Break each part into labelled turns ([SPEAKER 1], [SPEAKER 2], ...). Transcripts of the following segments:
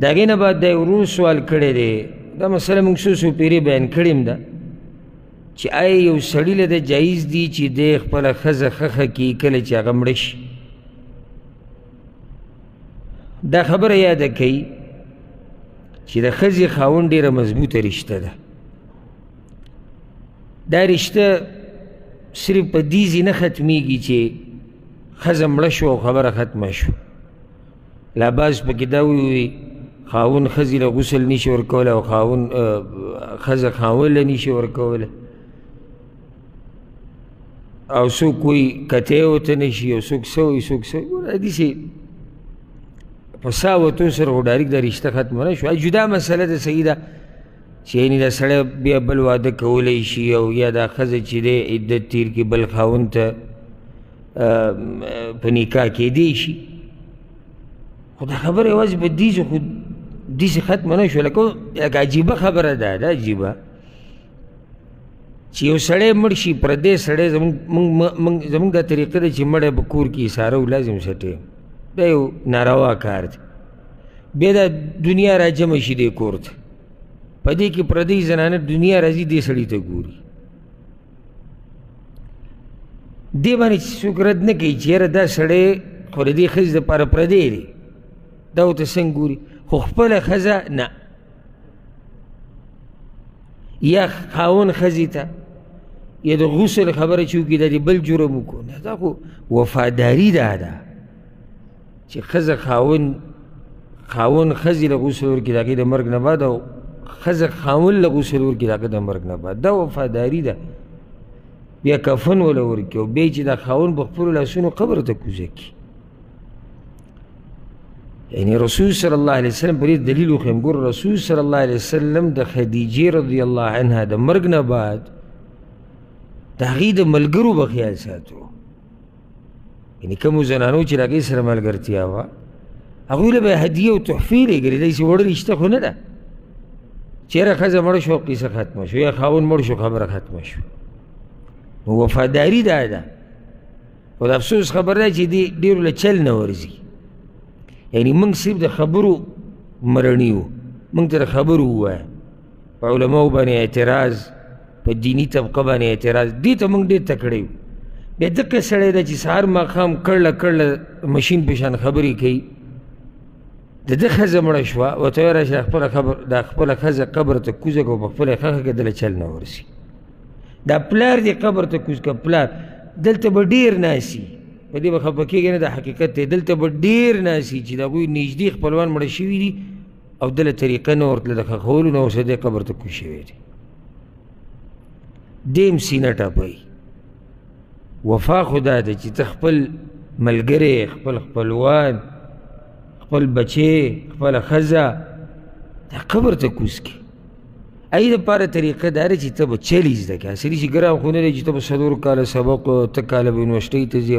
[SPEAKER 1] د هغې نه بعد د ورو سوال کړی دی دا مسله موږ څو څو پیرې بیان کړې هم ده چې آیا یو سړي له ده جایز دي چې دی خپله ښځه ښخه کړي کله چې هغه مړه شي دا خبره یاده کوي چې د ښځې خاوند ډېره مضبوطه رشته ده دا رشته صرف په دې ځي نه ختمیږي چې ښځه مړه شو او خبره ختمه شو لا بعض پکې دا ووي خاون ښځې له غسل نشي ورکولی او خاون ښځه خاون له نشي ورکولی او څوک وایي کتی ورته نه شي او څوک څه وایي څوک څه ګوره حدیثې په سا وتو سره خو ډایرک دا رشته ختمه نه شوه جدا مسله ده صحیح ده چې یعنې دا سړی بیا بل واده کولی شي او یا دا ښځه چې دی عدت تیر کړي بل خاوند ته په نکاح کېدی شي خو دا خبره یوازې په دې خو داسې ختمه نه شوه لکه لکه عجیبه خبره ده دا عجیبه چې یو سړی مړ شي پردی سړی زمونږ دا طریقه ده چې مړی به کور کې ساره و لازم سټې دا یو ناروا کار دی بیا دا دنیا را جمع شي دی کور ته په دې کې پردی زنانه دنیا راځي دې سړي ته ګوري دی باندې چې څوک رد نه کوي چې یاره دا سړی خو د دې ښځې دپاره پردی دی دا ورته څنګه ګوري خو خپله ښځه نه یا خاون ښځې ته یا د غسل خبره چې وکړي دا د بل جرم وکړو دا خو وفاداري دا ده چې ښځه خاون خاون ښځې له غسل ورکړي د هغې د مرګ نه بعد او ښځه خاون له غسل ورکړي د هغه د مرګ نه بعد دا وفاداري ده بیا کفن وله ورکړي او بیا چې دا خاون په خپلو لاسونو قبر ته کوزه کړي یعنی رسول صلی الله علیه وسلم پرې دلیل وخیم ګور رسول صلی الله علیه وسلم د خدیجې رضی الله عنها د مرګ نه بعد د هغې د ملګرو به خیال ساتو یعنې کومو زنانو چې د هغې سره ملګرتیا وه هغوی له به هدیه او تحفې لېږلې داسې وړه رشته خو نه ده چېره ښځه مړه شو قصه ختمه شو یا خاون مړ شو خبره ختمه شو نو وفاداري دا ده خو د افسوس خبره ده چې دې ډېرو له چل نه ورځي یعنې موږ صرف د خبرو مرڼي یو موږ ته د خبرو ووایه په علماو باندې اعتراض په دینی طبقه باندې اعتراض دې ته موږ ډېر تکړه یو بیا دقه سړی ده چې سهار ماښام کړله کړله ماشین په شان خبرې کوي د ده ښځه مړه شوه ورته ویې راشه خپله خبر دا خپله ښځه قبر ته کوزه کړه په خپله ښخه کې دله چل نه ورسي دا پلار دې قبر ته کوز کړه پلار دلته به ډېر ناسي په دې به خفه کېږي نه دا حقیقت دی دلته به ډېر ناسي چې د هغوی نږدې خپلوان مړه شوي دي او دله طریقه نه ورته د خخولو نه اوسه دی قبر ته کوی شوی دی دیم سینه ټاپوي وفا خدا دی چې ته خپل ملګری خپل خپلوان خپل بچی خپل خزه دا قبر ته کوس کی ای د پاره طریقه دار چې ته به چلی زده کې اصلي چې ګرام خونه لري چې ته به څلور کاله سبق ته کاله به یونیورسټۍ ته ځې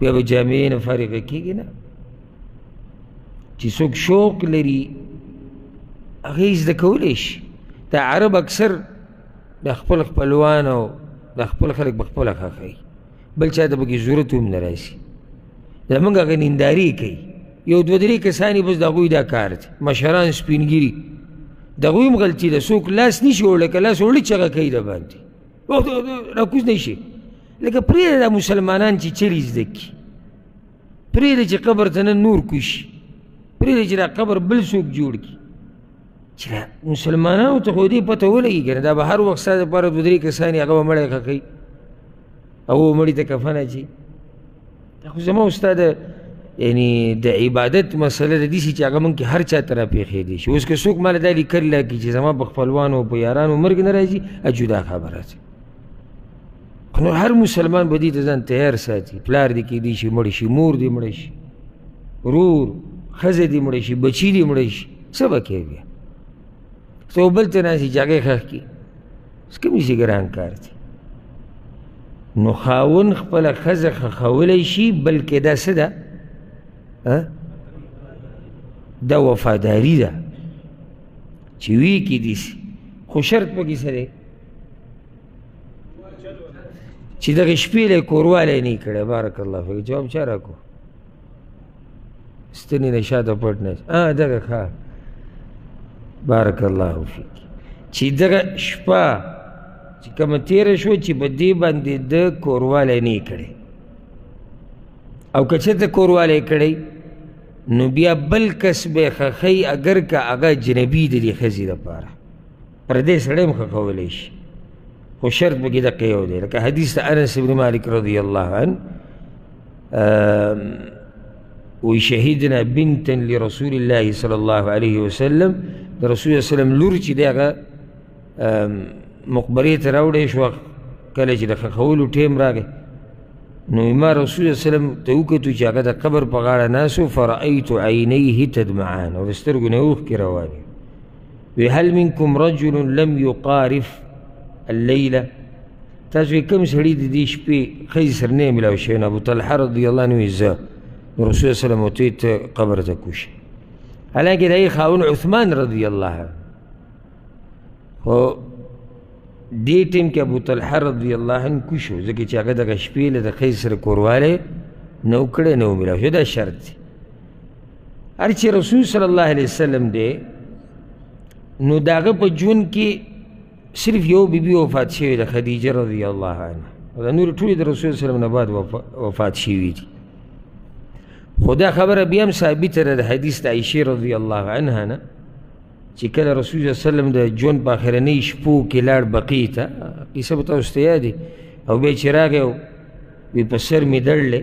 [SPEAKER 1] بیا به جامعې نه فارغه کېږي نه چې څوک شوق لري هغه یې زده کولی شي دا عرب اکثر د خپل خپلوان او د خپل خلک په خپله ښخوي بل چا ته پکې ضرورت هم نه راسي زمونږ هغه نندارې کوي یو دوه درې کسان یې بس د هغوی دا کار دی مشران سپینګیري د هغوی هم غلطي ده څوک لاس نه شي وړی که لاس وړي چغه کوي د باندې راکوز نه شي لکه پرېږده دا مسلمانان چې چیرې زده کړي پرېږدي چې قبر ته نه نور کوی شي پرېږدي چې دا قبر بل څوک جوړ کړي چې دا مسلمانانو ته خو دې پته ولګي که نه دا به هر وخت ستا دپاره دوه درې کسان یې هغه به مړی ښه کوي هغه مړي ته کفن اچوي دا خو زما ستا د یعنی د عبادت مسله د دې شي چې هغه مونږ کې هر چا ته راپېښېدی شي اوس که څوک ماله دا لیکل لا کړي چې زما په خپلوانو په یارانو مرګ نه راځي جدا خبره ده نو هر مسلمان به دې ته ځان تیار ساتي پلار دې کېدی شي مړ شي مور دې مړ شي ورور ښځه دې مړ شي بچي دې مړ شي څه به کوې بیا ته یو بل ته ناستې جګې ښخ کړي اوس کوم شي ګران کار دی نو خاون خپله ښځه ښخولی شي بلکې دا څه ده دا وفاداري ده چې وی کې دي خو شرط پکې څه دی چې دغه شپې له کورواله نه کړه بارک الله فیک جواب چا راکو ستنی نشاته پټ نه ا دغه ښا بارک الله فیک چې دغه شپه چې کوم تیر شو چې په دې باندې د کورواله نه کړي او که چېرته کورواله کړي نو بیا بل کس به خخی اگر که هغه جنبی د دې ښځې لپاره پردې سړی هم ښه کولی شي خو شرط پکې دقه یو دی لکه حدیث د انس ابن مالک رضی الله عنه وی شهیدنا بنتا لرسول الله صلی الله علیه وسلم د رسول الله وسلم لور چې دی هغه مقبرې ته راوړی شو کله چې د خښولو ټیم راغی نو ما رسول الله وسلم ته وکتو چې هغه د قبر په غاړه ناسو فرأیت عینیه تدمعان او د سترګو نه اوښکې روانې وی هل منکم رجل لم یقارف اللیله تاسو کوم سړی د دې شپې خې سر نه ملاو شي نه ابو طلحه رضی الله عنه زه رسول الله سلام وتی ته قبر ته کوش علاګه دای خاون عثمان رضی الله هو دې ټیم کې ابو طلحه رضی الله عنه کوشو ځکه چې هغه د شپې له خې سر کورواله نو کړه نو ملاو شي دا شرط دی هر چې رسول صلی الله علیه وسلم دی نو داغه په ژوند کې صرف یو بیبي وفات شوې ده خدیجه رضی الله عنها او د نور ټولې د رسول صلی الله نه بعد وفات شوي دي خو دا خبره بیا هم ثابته ده د حدیث د عایشې رضی الله عنها نه چې کله رسول صلی الله علیه وسلم د ژوند په آخرنۍ شپو کې لاړ بقیع ته قصه به تاسو ته یادې او بیا چې راغی وی په سر مې دړلې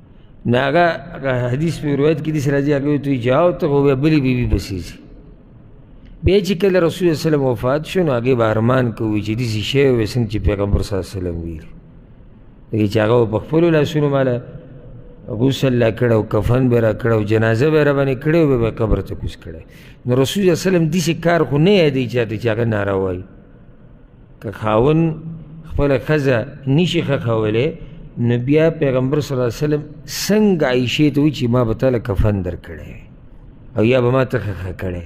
[SPEAKER 1] نو هغه حدیث په روایت کې داسې راځي هغه ورته وایي چې او ته خو بیا بلې بیبي پسې ځي بیا چې کله رسول الله وسلم وفات شو نو هغې به ارمان کوي چې داسې شی ووایي څنګه چې پیغمبر صلی الله علیه وسلم ویلي دغې چې هغه په خپلو لاسونو ماله غسل لا کړی او کفن به را کړی او جنازه به یې راباندې کړې او به به قبر ته کوز کړی نو رسول الله وسلم داسې کار خو نه یادوي چاته چې هغه ناروا وي که خاون خپل خزه نشي خخولې نو بیا پیغمبر صلی الله علیه وسلم څنګه عائشه ته وی چې ما به تعالی کفن درکړې او یا به ما ته خخه کړې